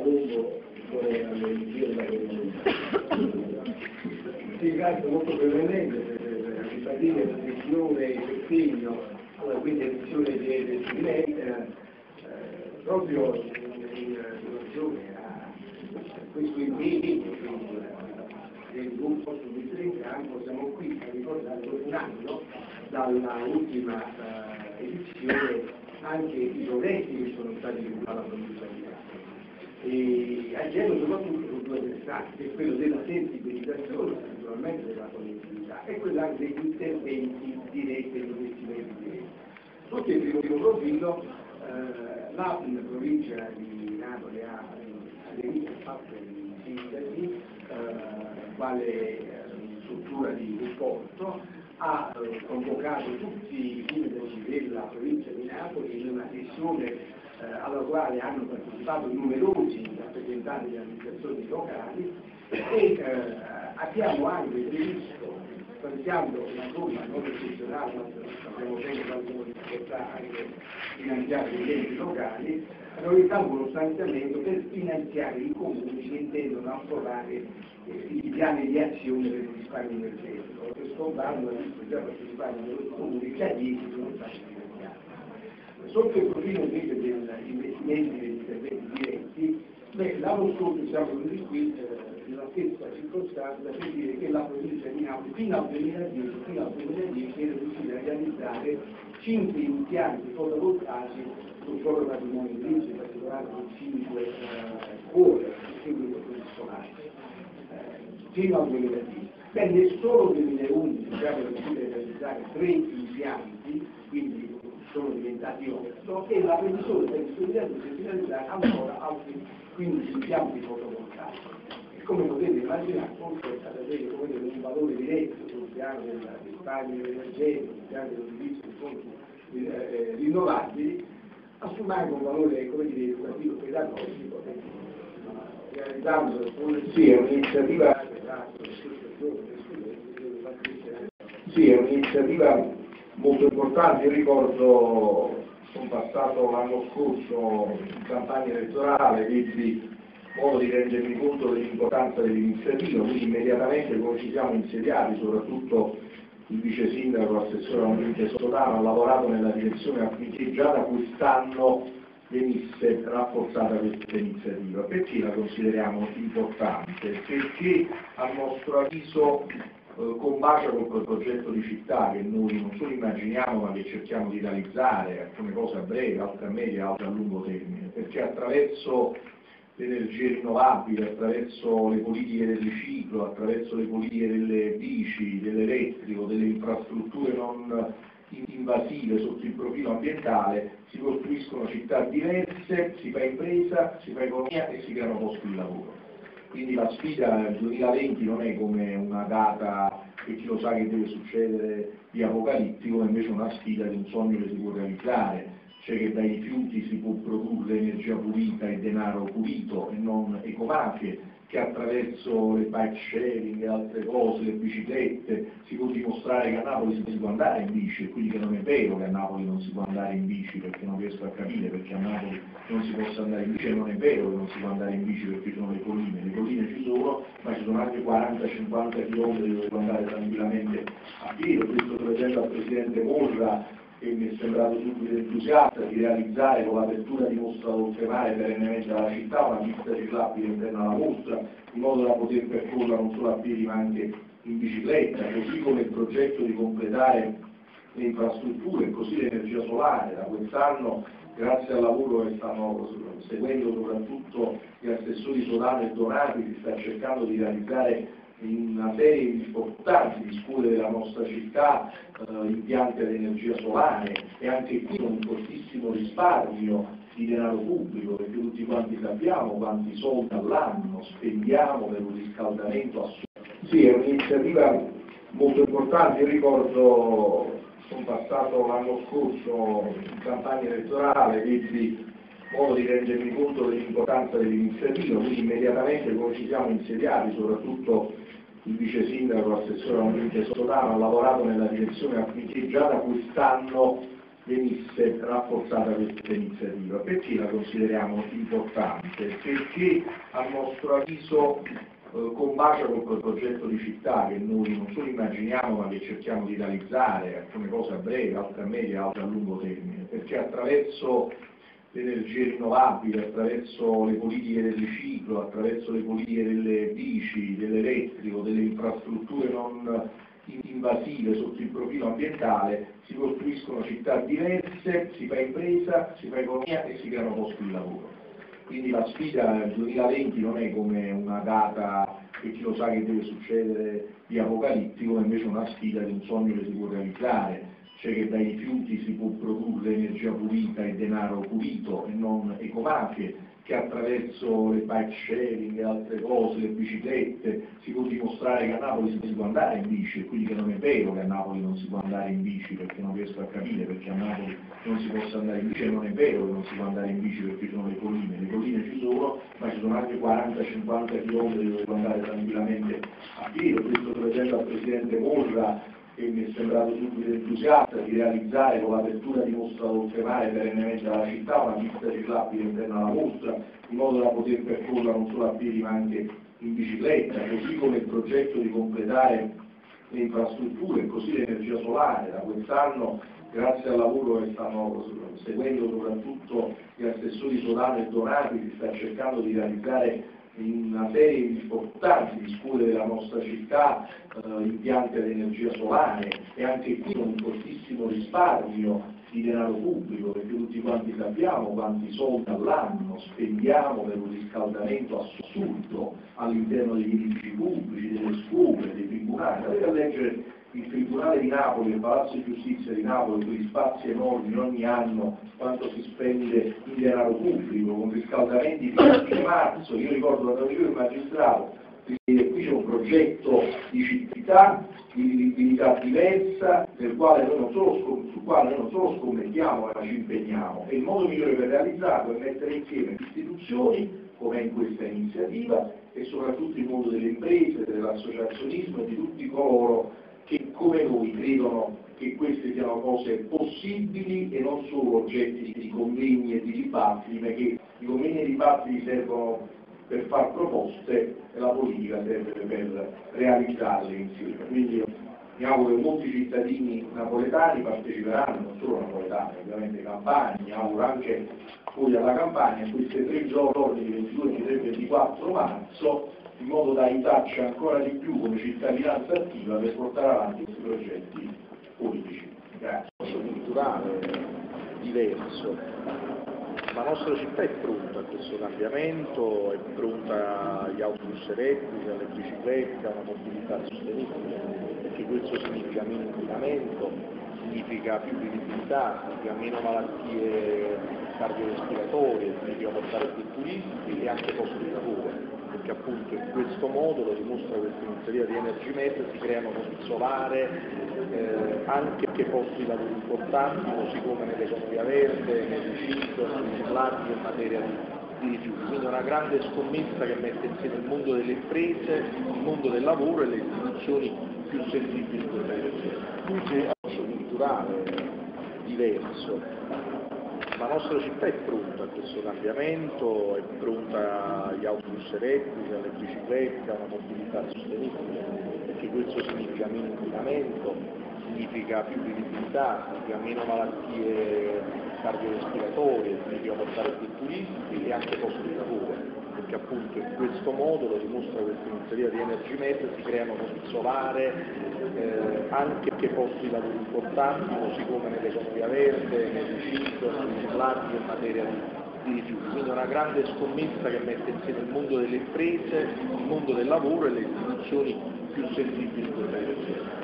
Palumbo all'inizio della comunità. Sì, grazie molto brevemente per ribadire la decisione e il segno, allora quindi la decisione di Silente, proprio in relazione a questo impegno del gruppo sul mettere in campo, siamo qui a ricordare un anno dalla ultima eh, edizione anche i progressi che sono stati alla Napoli. E agendo soprattutto su due versanti, che è quello della sensibilizzazione naturalmente della collettività e quello anche degli interventi diretti e investimenti diretti. Sotto il primo, profilo eh, la provincia di Napoli ha aderito al fatto di sindaci eh, quale eh, struttura di supporto ha eh, convocato tutti i sindaci della provincia di Napoli in una sessione eh, alla quale hanno partecipato numerosi rappresentanti delle amministrazioni locali e eh, abbiamo anche previsto, stanziando una somma non eccezionale, ma sappiamo bene qualcuno difficoltà anche finanziarie degli enti locali, realizzato uno stanziamento per finanziare i comuni che intendono approvare eh, i piani di azione per il risparmio energetico. Questo anno ha visto già partecipare numerosi comuni che a 10 sono stati finanziati. Sotto il profilo invece degli investimenti e degli interventi diretti, l'anno scorso siamo venuti qui eh, stessa circostanza per dire che la provincia di Napoli fino al 2010, fino al 2010 era riuscita a realizzare 5 impianti fotovoltaici sul proprio patrimonio edilizio, in particolare su 5 eh, cuore, 5 professionali, eh, fino al 2010. Beh, nel solo 2011 siamo riusciti a realizzare 3 impianti, quindi sono diventati 8, e la previsione per il 2012 è realizzare ancora altri 15 impianti fotovoltaici. Come potete immaginare, oltre ad avere un valore diretto sul piano del risparmio energetico, sul piano dell'utilizzo di fonti eh, rinnovabili, assume anche un valore come dire, educativo pedagogico realizzando sì, è un'iniziativa sì, è un'iniziativa molto importante, io ricordo sono passato l'anno scorso in campagna elettorale, ebbi modo di rendermi conto dell'importanza dell'iniziativa, quindi immediatamente come ci siamo insediati, soprattutto il vice sindaco, l'assessore Ambiente Sotano, ha lavorato nella direzione affinché già da quest'anno venisse rafforzata questa iniziativa. Perché la consideriamo importante? Perché a nostro avviso eh, combacia con quel progetto di città che noi non solo immaginiamo ma che cerchiamo di realizzare, alcune cose a breve, altre a medio, altre a lungo termine, perché attraverso le energie rinnovabili, attraverso le politiche del riciclo, attraverso le politiche delle bici, dell'elettrico, delle infrastrutture non invasive sotto il profilo ambientale, si costruiscono città diverse, si fa impresa, si fa economia e si creano posti di lavoro. Quindi la sfida del 2020 non è come una data che chi lo sa che deve succedere di apocalittico, ma invece una sfida di un sogno che si può realizzare cioè che dai rifiuti si può produrre energia pulita e denaro pulito e non ecomafie, che attraverso le bike sharing e altre cose, le biciclette, si può dimostrare che a Napoli si può andare in bici e quindi che non è vero che a Napoli non si può andare in bici perché non riesco a capire perché a Napoli non si possa andare in bici e non è vero che non si può andare in bici perché ci sono le colline, le colline ci sono ma ci sono anche 40-50 km dove si può andare tranquillamente a piedi, visto per esempio al Presidente Morra che mi è sembrato subito entusiasta di realizzare con l'apertura di mostra oltremare perennemente dalla città una pista ciclabile interna alla mostra, in modo da poter percorrere non solo a piedi ma anche in bicicletta, così come il progetto di completare le infrastrutture, così l'energia solare. Da quest'anno, grazie al lavoro che stanno seguendo soprattutto gli assessori Solano e Donati, si sta cercando di realizzare in una serie importanti di scuole della nostra città, eh, impianti ad energia solare e anche qui un fortissimo risparmio di denaro pubblico, perché tutti quanti sappiamo quanti soldi all'anno spendiamo per un riscaldamento assurdo. Sì, è un'iniziativa molto importante, io ricordo, sono passato l'anno scorso in campagna elettorale, ebbi modo di rendermi conto dell'importanza dell'iniziativa, quindi immediatamente come ci siamo insediati, soprattutto il vice sindaco, l'assessore Ambiente Sotano, ha lavorato nella direzione affinché già da quest'anno venisse rafforzata questa iniziativa. Perché la consideriamo importante? Perché a nostro avviso eh, combacia con quel progetto di città che noi non solo immaginiamo ma che cerchiamo di realizzare, alcune cose a breve, altre a medio, altre a lungo termine, perché attraverso l'energia rinnovabile, attraverso le politiche del riciclo, attraverso le politiche delle bici, dell'elettrico, delle infrastrutture non invasive sotto il profilo ambientale, si costruiscono città diverse, si fa impresa, si fa economia e si creano posti di lavoro. Quindi la sfida del 2020 non è come una data che chi lo sa che deve succedere di apocalittico, ma invece una sfida di un sogno che si può realizzare, cioè che dai rifiuti si può produrre energia pulita e denaro pulito e non ecomafie, che attraverso le bike sharing e altre cose, le biciclette, si può dimostrare che a Napoli si può andare in bici e quindi che non è vero che a Napoli non si può andare in bici perché non riesco a capire perché a Napoli non si possa andare in bici e non è vero che non si può andare in bici perché ci sono le colline, le colline ci sono ma ci sono anche 40-50 km dove si può andare tranquillamente a piedi, questo presenta al Presidente Morra che mi è sembrato subito entusiasta di realizzare con l'apertura di mostra d'oltremare perennemente alla città una pista ciclabile interna alla mostra, in modo da poter percorrere non solo a piedi ma anche in bicicletta, così come il progetto di completare le infrastrutture, così l'energia solare. Da quest'anno, grazie al lavoro che stanno seguendo soprattutto gli assessori Solano e Donati, si sta cercando di realizzare in una serie importanti di scuole della nostra città eh, impianti ad energia solare e anche qui un fortissimo risparmio di denaro pubblico, perché tutti quanti sappiamo quanti soldi all'anno spendiamo per un riscaldamento assurdo all'interno degli edifici pubblici, delle scuole, dei tribunali. Andate a leggere il Tribunale di Napoli, il Palazzo di Giustizia di Napoli, quegli spazi enormi ogni anno, quanto si spende in denaro pubblico, con riscaldamenti di marzo, io ricordo quando ero il magistrato, qui c'è un progetto di città, di vivibilità diversa, sul quale non solo, scommettiamo ma ci impegniamo. E il modo migliore per realizzarlo è mettere insieme istituzioni, come in questa iniziativa, e soprattutto il mondo delle imprese, dell'associazionismo e di tutti coloro come noi credono che queste siano cose possibili e non solo oggetti di convegni e di dibattiti, ma che i convegni e i dibattiti servono per far proposte e la politica serve per realizzarle insieme. Quindi mi auguro che molti cittadini napoletani parteciperanno, non solo napoletani, ovviamente campani, mi auguro anche fuori alla campagna, questi tre giorni, 22, 23 e 24 marzo, in modo da aiutarci ancora di più come cittadinanza attiva per portare avanti questi progetti politici. Grazie. culturale diverso. La nostra città è pronta a questo cambiamento, è pronta agli autobus elettrici, alle biciclette, a una mobilità sostenibile, perché questo significa meno inquinamento, significa più vivibilità, significa meno malattie cardiorespiratorie, significa portare più turisti e anche posti di lavoro perché appunto in questo modo, lo dimostra questa iniziativa di Energy Med, si creano con solare eh, anche posti di lavoro importanti, così come nell'economia verde, nel riciclo, nel riciclaggio in materia di, rifiuti. Quindi una grande scommessa che mette insieme il mondo delle imprese, il mondo del lavoro e le istituzioni più sensibili in questa direzione. Quindi è un culturale diverso, la nostra città è pronta a questo cambiamento, è pronta agli autobus elettrici, alle biciclette, a una mobilità sostenibile, perché questo significa meno inquinamento, significa più vivibilità, significa meno malattie cardiorespiratorie, significa portare più turisti e anche posti di lavoro perché appunto in questo modo, lo dimostra questa iniziativa di Energy Med, si creano con solare eh, anche posti di lavoro importanti, così come nell'economia verde, nel riciclo, nel riciclaggio in materia di, rifiuti. Quindi una grande scommessa che mette insieme il mondo delle imprese, il mondo del lavoro e le istituzioni più sensibili questa direzione.